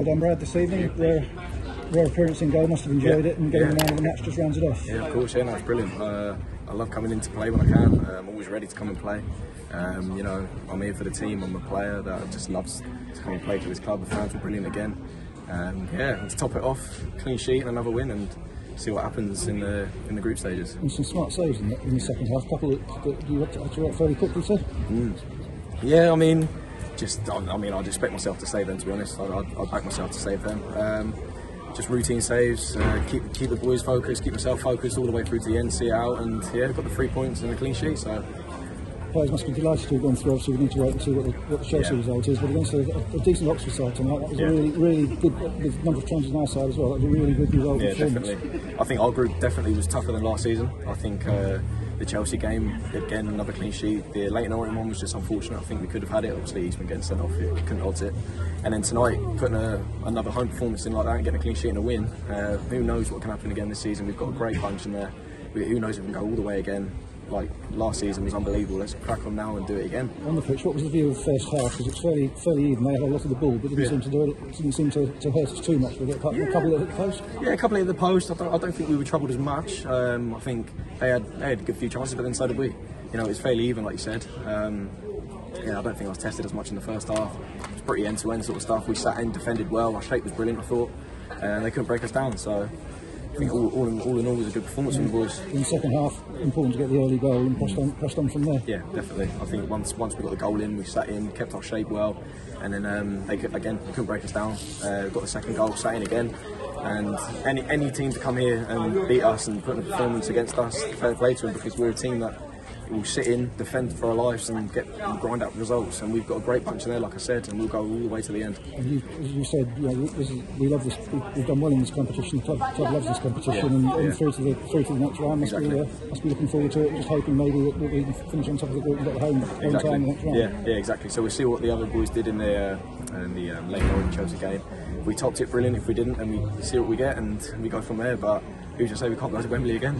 Well done, Brad, this evening. Rare, rare appearance in goal, must have enjoyed Yeah. it, and getting Yeah. the man of the match just rounds it off. Yeah, of course, yeah, no, it's brilliant. Uh, I love coming in to play when I can. Uh, I'm always ready to come and play. Um, you know, I'm here for the team. I'm a player that just loves to come and play for this club. The fans were brilliant again. Um, yeah, and to top it off, clean sheet and another win, and see what happens in the in the group stages. And some smart saves in the, in the second half. couple that, that you had to, had to react fairly quickly to. Yeah, I mean, just I, I mean, I'd expect myself to save them. To be honest, I'd, I'd, I'd back myself to save them. Um, just routine saves, uh, keep keep the boys focused, keep myself focused all the way through to the end, see it out, and yeah, got the three points and a clean sheet. So Players must be delighted to have gone through. Obviously, we need to wait and see what the, what the Chelsea Yeah. result is. But against a, a decent Oxford side tonight, that was Yeah. a really, really good. The number of changes on our side as well, that was a really good result. yeah, definitely. I think our group definitely was tougher than last season. I think uh, the Chelsea game again another clean sheet. The Leyton Orient one was just unfortunate. I think we could have had it. Obviously, he's been getting sent off. We couldn't odds it. And then tonight, putting a, another home performance in like that and getting a clean sheet and a win. Uh, who knows what can happen again this season? We've got a great bunch in there. We, who knows if we can go all the way again? Like last season was unbelievable. Let's crack on now and do it again. On the pitch, what was the view of the first half? Because it's fairly, fairly even. They had a lot of the ball, but didn't Yeah. seem to do it. Didn't seem to, to hurt us too much with it. Apart from a couple hit the post. Yeah, a couple at the post. I don't, I don't think we were troubled as much. Um, I think they had they had a good few chances, but then so did we. You know, it was fairly even, like you said. Um, yeah, I don't think I was tested as much in the first half. It was pretty end to end sort of stuff. We sat in, defended well. Our shape was brilliant, I thought, and they couldn't break us down. So think all, all, in, all in all was a good performance from the boys. In the second half, important to get the early goal and pressed on, pressed on from there. Yeah, definitely. I think once once we got the goal in, we sat in, kept our shape well, and then um, they could, again couldn't break us down. Uh, got the second goal, sat in again, and any any team to come here and beat us and put in a performance against us, fair play to them because we're a team that will sit in, defend for our lives, and get and grind out results. And we've got a great bunch in there, like I said, and we'll go all the way to the end. And you, as you said, you know, is, we love this. we- We've done well in this competition. The club, club loves this competition, Yeah, and, and yeah. through to the through to the next round. Must be uh, must be looking forward to it. Just hoping maybe that, we can finish on top of the group and get the home, home time next round. Yeah, yeah, exactly. So we'll see what the other boys did in the uh, in the um, Leyton Orient Chelsea game. If we topped it, brilliant. If we didn't, and we see what we get and we go from there. But who's to say we can't go to Wembley again?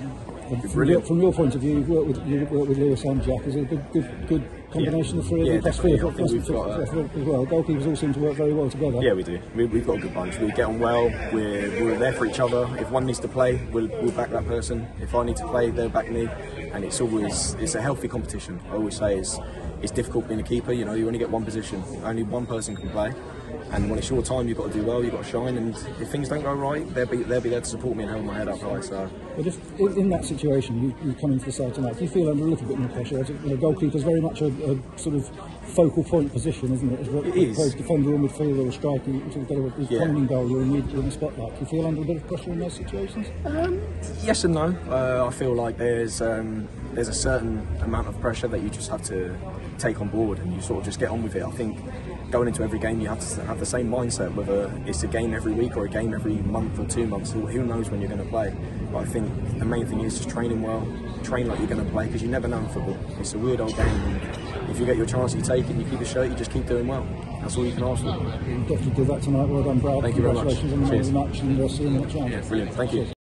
From your, from your point of view, you've worked with, you've worked with Lewis and Jack. Is it a good, good, good combination of three? Yeah, plus definitely. four, I think we've four- got a- as uh, well. Goalkeepers all seem to work very well together. Yeah, we do. We, we've got a good bunch. We get on well. We're, we're there for each other. If one needs to play, we'll, we'll back that person. If I need to play, they'll back me. And it's always it's a healthy competition. I always say it's it's difficult being a keeper. You know, you only get one position. Only one person can play. And when it's your time, you've got to do well. You've got to shine. And if things don't go right, they'll be they'll be there to support me and hold my head up high. So But if in, in that situation, you, you come into the side tonight, do you feel under a little bit more pressure? A- You know, goalkeeper's very much a, a sort of focal point position, isn't it? As what It is. opposed defender or midfielder or striker, you sort of got a, who's Yeah. in goal, you're immediately in the spotlight. Do you feel under a bit of pressure in those situations? yes and no. Uh, I feel like there's um, there's a certain amount of pressure that you just have to take on board, and you sort of just get on with it. I think going into every game, you have to have the same mindset, whether it's a game every week or a game every month or two months. Who who knows when you're going to play? But I think the main thing is just training well, train like you're going to play, because you never know in football. It's a weird old game. If you get your chance, you take it. You keep the shirt. You just keep doing well. That's all you can ask for. You definitely did that tonight. Well done, Brad. Thank you very much. Congratulations on the Cheers. match, and uh, see you in the next round. Yeah, brilliant. Thank you.